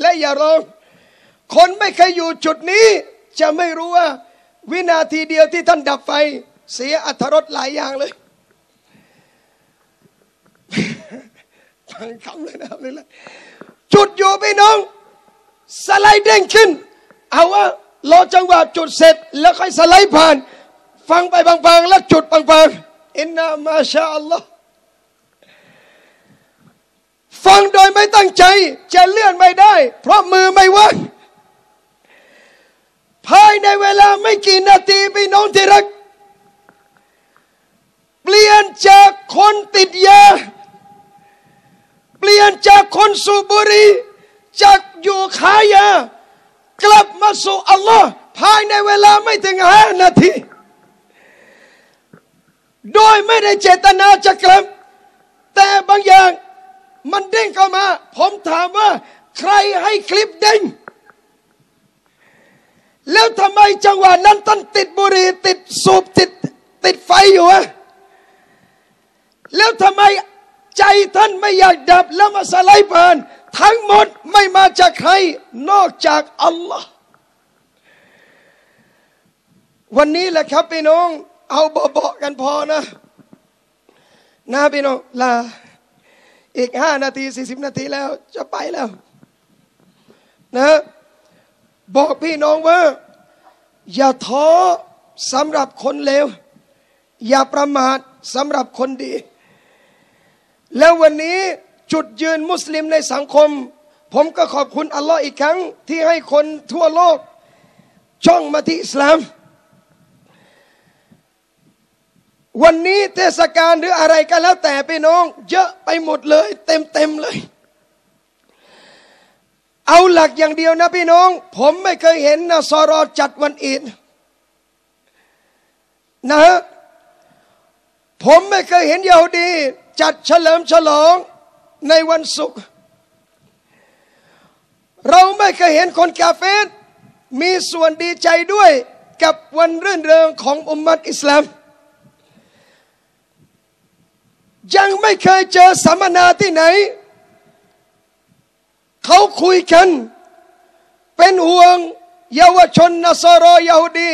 และอย่าลอง คนไม่เคยอยู่จุดนี้ จะไม่รู้ว่า วินาทีเดียวที่ท่านดับไฟ เสียอัธรสหลายอย่างเลยฟังคำเลยนะนี่แหละจุดอยู่พี่น้อง สไลด์เด้งขึ้น เอาว่า รอจังหวะจุดเสร็จ แล้วค่อยสไลด์ผ่าน ฟังไปบางๆ แล้วจุดบางๆอินนามาชาอัลลอฮ์ฟังโดยไม่ตั้งใจจะเลื่อนไม่ได้ เพราะมือไม่ว่างภายในเวลาไม่กี่นาทีพี่น้องที่รัก เปลี่ยนจากคนติดยา เปลี่ยนจากคนสูบบุหรี่จากอยู่ขายา กลับมาสู่อัลลอฮ์ภายในเวลาไม่ถึงห้านาที โดยไม่ได้เจตนาจะกลับ แต่บางอย่างมันเด้งเข้ามา ผมถามว่า ใครให้คลิปเด้งแล้วทำไมจังหวะนั้นท่านติดบุหรี่ติดสูบติดติดไฟอยู่อะแล้วทำไมใจท่านไม่อยากดับแล้วมาสไลด์ผ่านทั้งหมดไม่มาจากใครนอกจากอัลลอฮ์วันนี้แหละครับพี่น้อง เอาเบาๆกันพอนะ นะพี่น้องลาอีกห้านาทีสี่สิบนาทีแล้ว จะไปแล้ว นะ บอกพี่น้องว่า อย่าท้อสำหรับคนเลว อย่าประมาทสำหรับคนดี แล้ววันนี้ จุดยืนมุสลิมในสังคม ผมก็ขอบคุณอัลลอฮ์อีกครั้ง ที่ให้คนทั่วโลกช่องมาที่อิสลาม วันนี้เทศกาลหรืออะไรก็แล้วแต่พี่น้อง เยอะไปหมดเลย เต็มเต็มเลย เอาหลักอย่างเดียวนะพี่น้อง ผมไม่เคยเห็นนะซอรอจัดวันอีดนะฮะผมไม่เคยเห็นยาฮูดี จัดเฉลิมฉลอง ในวันศุกร์เราไม่เคยเห็นคนกาเฟสมีส่วนดีใจด้วยกับวันรื่นเริงของอุมมัตอิสลาม ยังไม่เคยเจอสัมมนาที่ไหน เขาคุยกัน เป็นห่วงเยาวชนนสรอยาฮูดี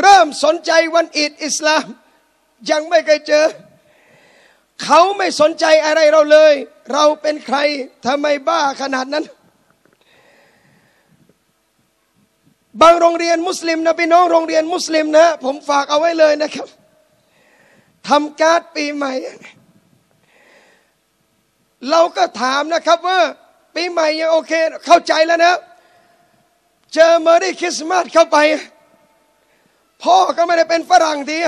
เริ่มสนใจวันอีดอิสลาม ยังไม่เคยเจอ เขาไม่สนใจอะไรเราเลย เราเป็นใครทำไมบ้าขนาดนั้น บางโรงเรียนมุสลิมนะพี่น้องโรงเรียนมุสลิมนะ ผมฝากเอาไว้เลยนะครับทำการ์ดปีใหม่ เราก็ถามนะครับว่าปีใหม่ยังโอเค เข้าใจแล้วนะ เจอเมอรี่คริสต์มาสเข้าไป พ่อก็ไม่ได้เป็นฝรั่งที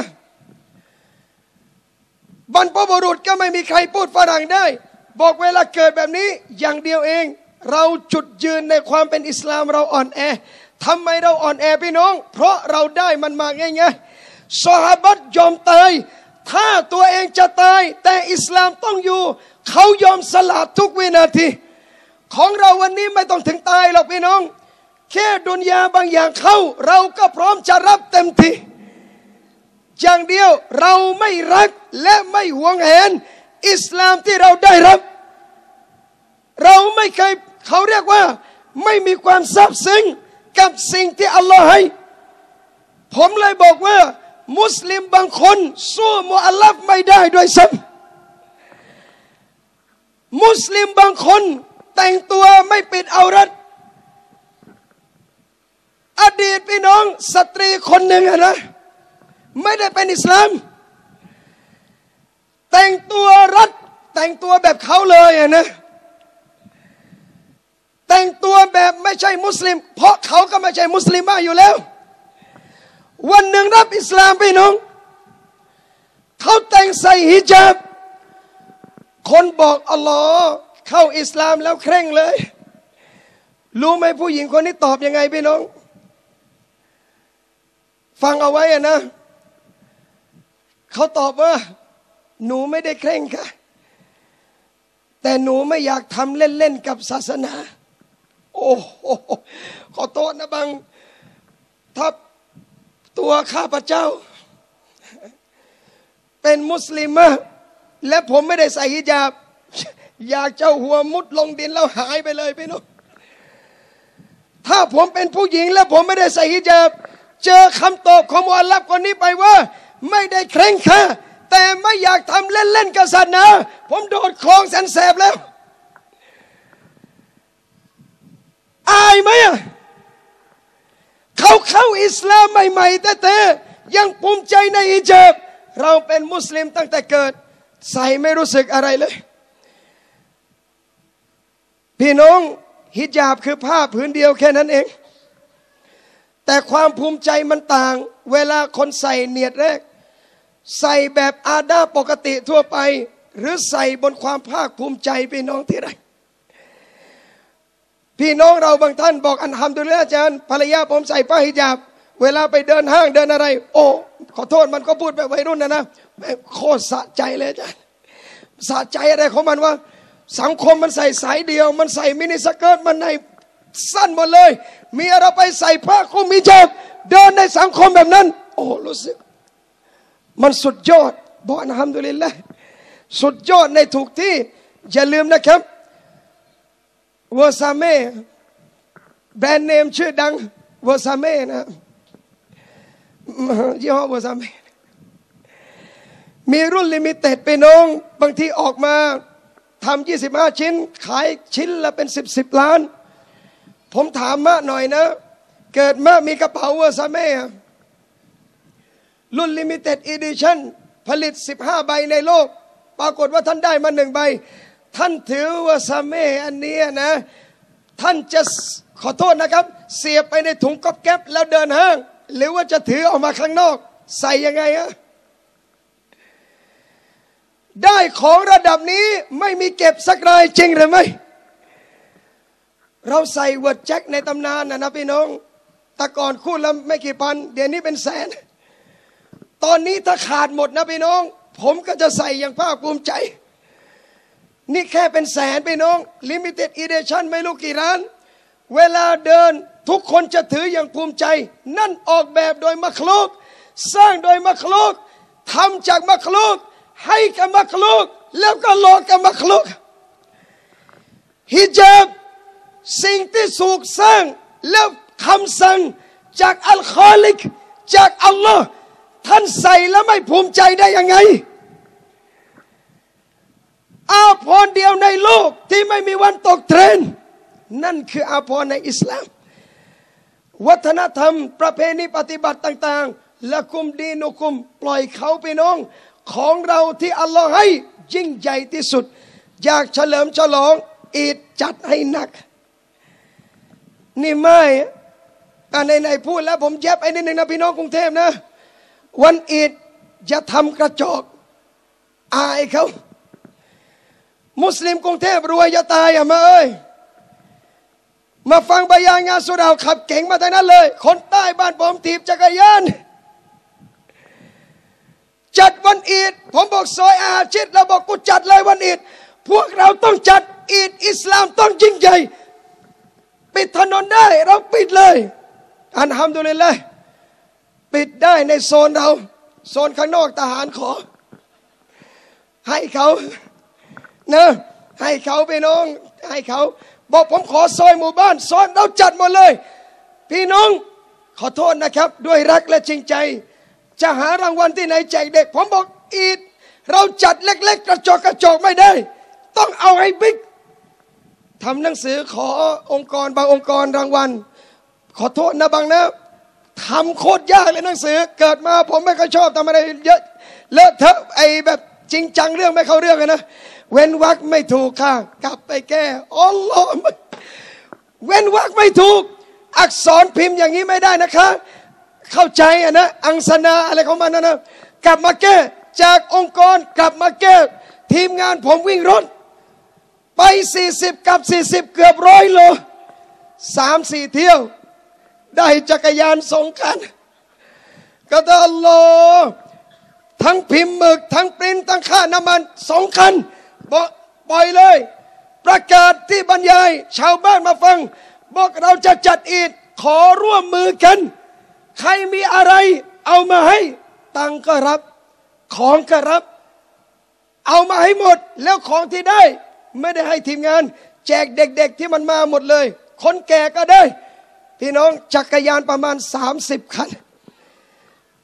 บรรพบุรุษก็ไม่มีใครพูดฝรั่งได้ บอกเวลาเกิดแบบนี้อย่างเดียวเอง เราจุดยืนในความเป็นอิสลามเราอ่อนแอทำไมเราอ่อนแอพี่น้อง เพราะเราได้มันมาง่ายๆสหบัตยอมตายถ้าตัวเองจะตาย แต่อิสลามต้องอยู่ เขายอมสละทุกวินาที ของเราวันนี้ไม่ต้องถึงตายหรอกพี่น้อง แค่ดุนยาบางอย่างเข้า เราก็พร้อมจะรับเต็มที่ อย่างเดียวเราไม่รักและไม่หวงแหน อิสลามที่เราได้รับ เราไม่เคยเขาเรียกว่า ไม่มีความซาบซึ้งกับสิ่งที่อัลลอฮ์ให้ ผมเลยบอกว่า มุสลิมบางคนสู้มุอัลลัฟไม่ได้ด้วยซ้ำมุสลิมบางคนแต่งตัวไม่ปิดเอารัดอดีตพี่น้องสตรีคนหนึ่งนะ ไม่ได้เป็นอิสลาม แต่งตัวรัดแต่งตัวแบบเขาเลยนะ แต่งตัวแบบไม่ใช่มุสลิม เพราะเขาก็ไม่ใช่มุสลิมมาอยู่แล้ว วันหนึ่งรับอิสลามพี่น้องเขาแต่งใส่ฮิญาบ คนบอกอัลลอฮ์เข้าอิสลามแล้วเคร่งเลย รู้ไหมผู้หญิงคนนี้ตอบยังไงพี่น้อง ฟังเอาไว้นะ เขาตอบว่า หนูไม่ได้เคร่งค่ะ แต่หนูไม่อยากทำเล่นๆกับศาสนา โอ้โหขอโทษนะบางถ้าตัวข้าพเจ้า เป็นมุสลิมและผมไม่ได้ใส่ฮิญาบ อยากเจ้าหัวมุดลงดินแล้วหายไปเลยพี่น้องถ้าผมเป็นผู้หญิงแล้วผมไม่ได้ใส่ฮิญาบ เจอคำตอบของมอัลลับคนนี้ไปว่า ไม่ได้เคร่งค่ะแต่ไม่อยากทำเล่นๆกับศาสนาผมโดดคลองแสนแสบแล้ว อายไหมเขาเข้าอิสลามใหม่ๆ แต่ยังภูมิใจในอิจาบเราเป็นมุสลิมตั้งแต่เกิด ใส่ไม่รู้สึกอะไรเลย พี่น้องฮิญาบคือผ้าผืนเดียวแค่นั้นเอง แต่ความภูมิใจมันต่าง เวลาคนใส่เนียดแรก ใส่แบบอาดาปกติทั่วไป หรือใส่บนความภาคภูมิใจพี่น้องที่ไรพี่น้องเราบางท่านบอกอันทำดูแลอาจารย์ภรรยาผมใส่ผ้าหิญาบ เวลาไปเดินห้างเดินอะไร โอ้ ขอโทษมันก็พูดแบบวัยรุ่นนะนะโคตรสะใจเลยอาจารย์สะใจอะไรของมันว่า สังคมมันใส่สายเดียว มันใส่ miniskirt มันในสั้นหมดเลย มีอะไรไปใส่ผ้าคลุมฮิญาบเดินในสังคมแบบนั้น โอ้รู้สึก มันสุดยอดบอกนะ الحمد لله สุดยอดในถูกที่ อย่าลืมนะครับวอซาเม่ brand name ชื่อดังวอซาเม่นะยี่ห้อวาซาเมมีรุ่น limited พี่น้อง บางทีออกมาทำยี่สิบห้าชิ้น ขายชิ้นละเป็นสิบสิบล้าน ผมถามมะหน่อยนะ เกิดมามีกระเป๋าวาซาเม่ รุ่น limited edition ผลิต 15 ใบในโลก ปรากฏว่าท่านได้มาหนึ่งใบ ท่านถือว่าซาเมอันนี้นะ ท่านจะขอโทษนะครับ เสียบไปในถุงก๊อบแก๊บแล้วเดินห้าง หรือว่าจะถือออกมาข้างนอก ใส่ยังไงอะได้ของระดับนี้ไม่มีเก็บสักรายจริงหรือไม่ เราใส่เวิร์ดแจ็คในตำนานนะนะพี่น้อง แต่ก่อนคู่ละไม่กี่พัน เดี๋ยวนี้เป็นแสน ตอนนี้ถ้าขาดหมดนะพี่น้อง ผมก็จะใส่อย่างภาคภูมิใจ นี่แค่เป็นแสนพี่น้อง limited edition ไม่รู้กี่ล้าน เวลาเดินทุกคนจะถืออย่างภูมิใจ นั่นออกแบบโดย مخلوق สร้างโดย مخلوق ทำจาก مخلوق ให้กับ مخلوق แล้วก็หลอกกับ مخلوق ฮิญาบสิ่งที่ถูกสร้างแล้วคำสั่งจากอัลคอลิก จากอัลลอฮ์ ท่านใส่แล้วไม่ภูมิใจได้ยังไงอาพรเดียวในโลกที่ไม่มีวันตกเทรนนั่นคืออาพรในอิสลาม วัฒนธรรมประเพณีปฏิบัติต่างๆและคุมดีนุคุมปล่อยเขาไปน้องของเราที่อัลลอฮ์ให้ยิ่งใหญ่ที่สุด อยากเฉลิมฉลองอีดจัดให้หนัก นี่ไม่อันไหนพูดแล้วผมแยบไอ้นิดหนึ่งนะพี่น้องกรุงเทพนะ วันอีดจะทำกระจกอายเขามุสลิมกรุงเทพรวยจะตายอะมาเอ้ยมาฟังบายางานสุดาวขับเก่งมาแต่นั้นเลย คนใต้บ้านผมถีบจักรยาน จัดวันอีด ผมบอกซอยอาชิดเราบอกกูจัดเลยวันอีด พวกเราต้องจัดอีดอิสลามต้องยิ่งใหญ่ ปิดถนนได้เราปิดเลย อันทำดูเลยเลย ปิดได้ในโซนเรา โซนข้างนอกทหารขอ ให้เขาเนะให้เขาไปน้อง ให้เขา บอกผมขอซอยหมู่บ้านซอยเราจัดหมดเลย พี่น้องขอโทษนะครับ ด้วยรักและจริงใจ จะหารางวัลที่ไหนแจกเด็ก ผมบอกอีดเราจัดเล็ก ๆ กระจกกระจกไม่ได้ ต้องเอาให้บิ๊กทำหนังสือขอองค์กรบางองค์กรรางวัล ขอโทษนะบางนะ ทำโคตรยากเลยหนังสือ เกิดมาผมไม่ค่อยชอบทำอะไรเยอะเลอะเทอะไอแบบจริงจังเรื่องไม่เข้าเรื่องนะ เว้นวักไม่ถูกค่ะกลับไปแก้อัลลอฮ์เว้นวักไม่ถูก อักษรพิมพ์อย่างนี้ไม่ได้นะคะ เข้าใจอะนะอังสนาอะไรของมันนะนะกลับมาแก้จากองค์กรกลับมาแก้ทีมงานผมวิ่งรถ ไป 40 กับ 40 เกือบร้อยโลสามสี่เที่ยว ได้จักรยานสองคันก็ตอัลลอฮ์ทั้งพิมพ์หมึก ทั้งปริ้นทั้งค่าน้ำมันสองคันบอกปล่อยเลย ประกาศที่บรรยาย ชาวบ้านมาฟัง บอกเราจะจัดอีดขอร่วมมือกัน ใครมีอะไร เอามาให้ ตังก็รับ ของก็รับ เอามาให้หมด แล้วของที่ได้ ไม่ได้ให้ทีมงาน แจกเด็ก ๆที่มันมาหมดเลย คนแก่ก็ได้ พี่น้องจักรยานประมาณ 30 คัน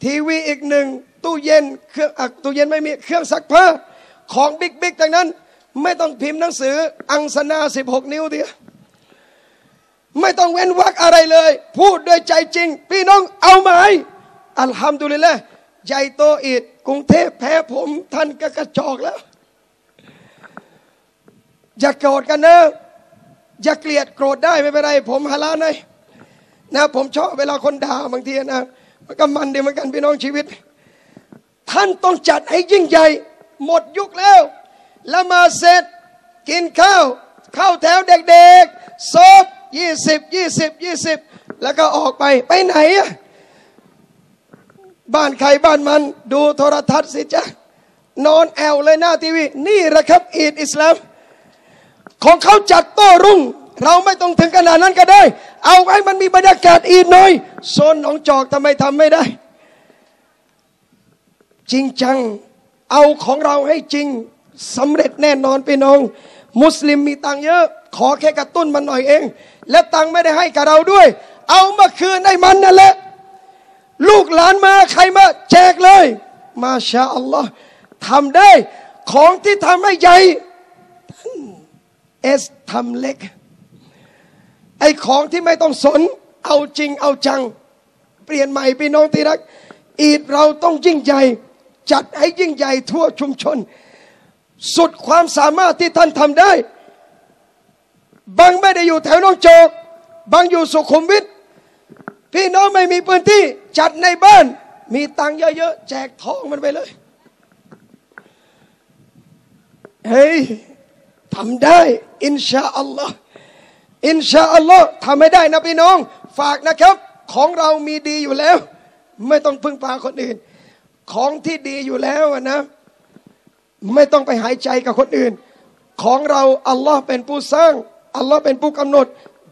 ทีวีอีกหนึ่งตู้เย็นเครื่องอตู้เย็นไม่มีเครื่องซักผ้าของบิ๊กๆดังนั้น ไม่ต้องพิมพ์หนังสืออังสนา 16 นิ้วเดียวไม่ต้องเว้นวักอะไรเลย พูดด้วยใจจริง พี่น้องเอามาให้อัลฮัมดุลิลละใหญ่โตอีดกรุงเทพแพ้ผมท่านก็กระจอกแล้ว อย่าโกรธกันนะอย่าเกลียดโกรธได้ไม่เป็นไร ผมฮาลาหน นะผมชอบเวลาคนด่าบางทีนะมันก็มันดีเหมือนกันพี่น้องชีวิต ท่านต้องจัดให้ยิ่งใหญ่ หมดยุคแล้วละมาเสร็จกินข้าว เข้าแถวเด็กๆซบยี่สิบยี่สิบยี่สิบแล้วก็ออกไปไปไหนอะบ้านใครบ้านมันดูโทรทัศน์สิจ้ะนอนแอวเลยหน้าทีวี นี่แหละครับอีดอิสลาม ของเขาจัดโต้รุ่ง เราไม่ต้องถึงขนาดนั้นก็ได้ เอาไว้มันมีบรรยากาศอีดหน่อยโซนหนองจอกทำไมทำไม่ได้ จริงจัง เอาของเราให้จริงสำเร็จแน่นอนพี่น้อง มุสลิมมีตังเยอะ ขอแค่กระตุ้นมันหน่อยเอง และตังไม่ได้ให้กับเราด้วย เอามาคืนให้มันนั่นแหละ ลูกหลานมาใครมาแจกเลย มาชาอัลลอฮ์ทำได้ของที่ทำให้ใหญ่เอสทำเล็ก ไอ้ของที่ไม่ต้องสน เอาจริงเอาจัง เปลี่ยนใหม่พี่น้องที่รัก อีดเราต้องยิ่งใหญ่ จัดให้ยิ่งใหญ่ทั่วชุมชน สุดความสามารถที่ท่านทำได้ บางไม่ได้อยู่แถวน้องโจกบางอยู่สุขุมวิทพี่น้องไม่มีพื้นที่จัดในบ้าน มีตังค์เยอะๆแจกทองมันไปเลย เฮ้ยทำได้ อินชาอัลลอฮ์ อินชาอัลลอฮ์ทำไม่ได้นะพี่น้อง ฝากนะครับ ของเรามีดีอยู่แล้ว ไม่ต้องพึ่งพาคนอื่น ของที่ดีอยู่แล้วนะ ไม่ต้องไปหายใจกับคนอื่น ของเราอัลลอฮ์เป็นผู้สร้างอัลลอฮ์เป็นผู้กำหนด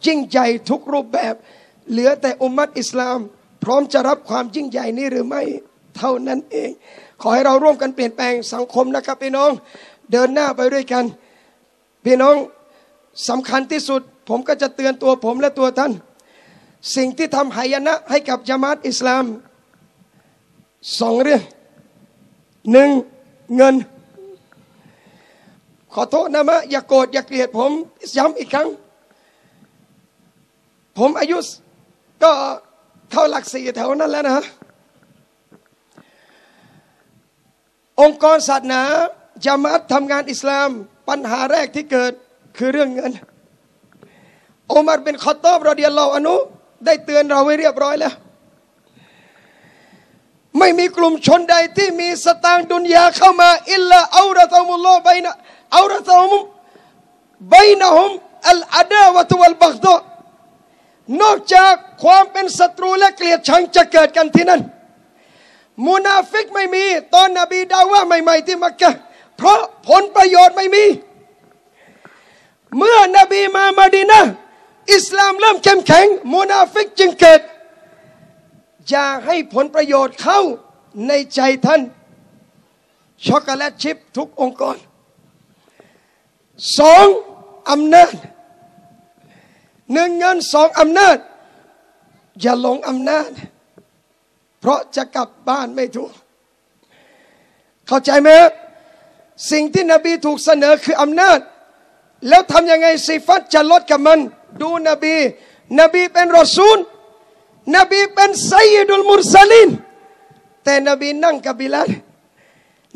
ยิ่งใหญ่ทุกรูปแบบ เหลือแต่อุมมัตอิสลาม พร้อมจะรับความยิ่งใหญ่นี้หรือไม่เท่านั้นเอง ขอให้เราร่วมกันเปลี่ยนแปลงสังคมนะครับพี่น้อง เดินหน้าไปด้วยกัน พี่น้องสำคัญที่สุด ผมก็จะเตือนตัวผมและตัวท่าน สิ่งที่ทำหายนะให้กับจามาตอิสลามสองเรื่องหนึ่งเงิน ขอโทษนะมะอย่ากโกรธอย่าเกลียดผมย้ำอีกครั้ง ผมอายุก็เท่าหลักสี่แถวนั้นแล้วนะ องค์กรศาสนาจามัดทำงานอิสลาม ปัญหาแรกที่เกิดคือเรื่องเงิน อุมัรเป็นขอตอบรอเดียลลออนุ ได้เตือนเราไว้เรียบร้อยแล้ว ไม่มีกลุ่มชนใดที่มีสตางค์ดุนยาเข้ามา อิลลาเอาระตามุลลอฮ์ไปนะเอาระตามุبينهم العداوة والبغضاء นอกจากความเป็นศัตรูและเกลียดชังจะเกิดกันที่นั่นมุนาฟิกไม่มี ตอนนบีดาว่าใหม่ ๆ ที่มักกะเพราะผลประโยชน์ไม่มี เมื่อนบีมามะดีนะฮ์ อิสลามเริ่มเข้มแข็งมุนาฟิกจึงเกิด อย่าให้ผลประโยชน์เข้าในใจท่าน ช็อกโกแลตชิพทุกองค์กรสองอำนาจหนึ่งเงินสองอำนาจ อย่าหลงอำนาจ เพราะจะกลับบ้านไม่ถูก เข้าใจไหมสิ่งที่นบีถูกเสนอคืออำนาจ แล้วทำยังไงสิฟัตจะลดกับมัน ดูนบีนบีเป็นรอซูลนบีเป็นไซยดุลมุรซลินแต่นบีนั่งกับบิลาล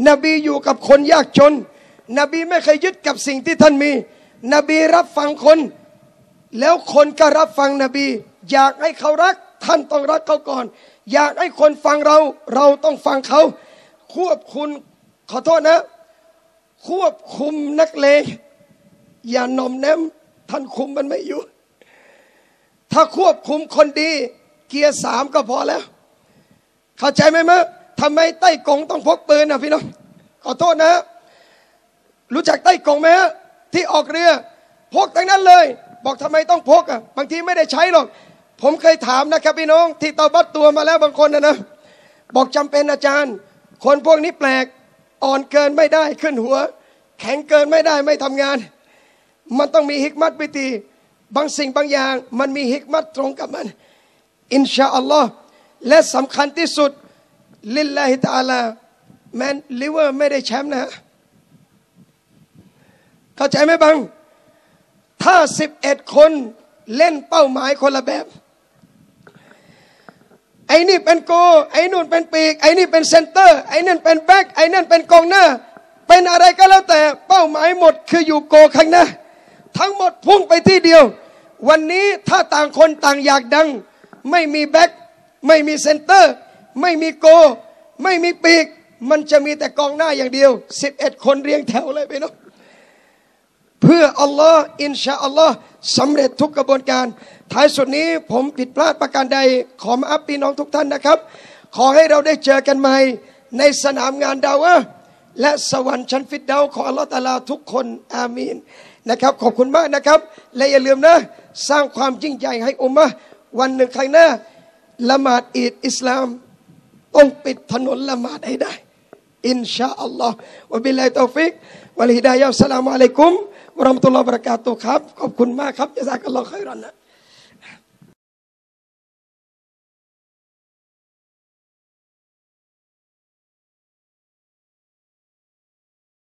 นบีอยู่กับคนยากจน นบีไม่เคยยึดกับสิ่งที่ท่านมี นบีรับฟังคน แล้วคนก็รับฟังนบี อยากให้เขารัก ท่านต้องรักเขาก่อน อยากให้คนฟังเรา เราต้องฟังเขา ควบคุมขอโทษนะ ควบคุมนักเลงอย่านอมแนม ท่านคุมมันไม่อยู่ ถ้าควบคุมคนดี เกียร์สามก็พอแล้ว เข้าใจไหมมะทำไมใต้กงต้องพกปืนนะพี่น้องขอโทษนะ รู้จักใต้กงไหมฮะที่ออกเรือ พกทั้งนั้นเลย บอกทำไมต้องพกอะบางทีไม่ได้ใช้หรอก ผมเคยถามนะครับพี่น้อง ที่ตาบัดตัวมาแล้วบางคนนะนะบอกจำเป็นอาจารย์ คนพวกนี้แปลกอ่อนเกินไม่ได้ขึ้นหัว แข็งเกินไม่ได้ไม่ทำงาน มันต้องมีฮิกมัตวิธีบางสิ่งบางอย่าง มันมีฮิกมัตตรงกับมัน إن شاء الله และสำคัญที่สุด لله تعالى แมนลิเวอร์ไม่ได้แชมป์นะ เข้าใจไหมบัง ถ้าสิบเอ็ดคนเล่นเป้าหมายคนละแบบ ไอ้นี่เป็นโกล์ ไอ้นู่นเป็นปีก ไอ้นี่เป็นเซนเตอร์ ไอ้นั่นเป็นแบ็กไอ้นั่นเป็นกองหน้า เป็นอะไรก็แล้วแต่เป้าหมายหมดคืออยู่โกล์ข้างหน้า ทั้งหมดพุ่งไปที่เดียว วันนี้ถ้าต่างคนต่างอยากดัง ไม่มีแบ็กไม่มีเซนเตอร์ ไม่มีโกล์ ไม่มีปีก มันจะมีแต่กองหน้าอย่างเดียวสิบเอ็ดคนเรียงแถวเลยไปเนาะเพื่ออัลลอฮ์ إن شاء الله สำเร็จทุกกระบวนการ ท้ายสุดนี้ผมผิดพลาดประการใด ขอมาอัฟพี่น้องทุกท่านนะครับ ขอให้เราได้เจอกันใหม่ ในสนามงานดาวะและสวรรค์ชั้นฟิรเดาส์ของอัลลอฮ์ตาลาทุกคน آمين นะครับ ขอบคุณมากนะครับ และอย่าลืมนะ สร้างความยิ่งใหญ่ให้อุมมะวันหนึ่งข้างหน้าละหมาดอีดอิสลาม ต้องปิดถนนละหมาดให้ได้ إن شاء الله وبالله التوفيق والهداية السلام عليكم ورحمة الله وبركاته ครับ ขอบคุณมากครับجزاك الله خيرا นะ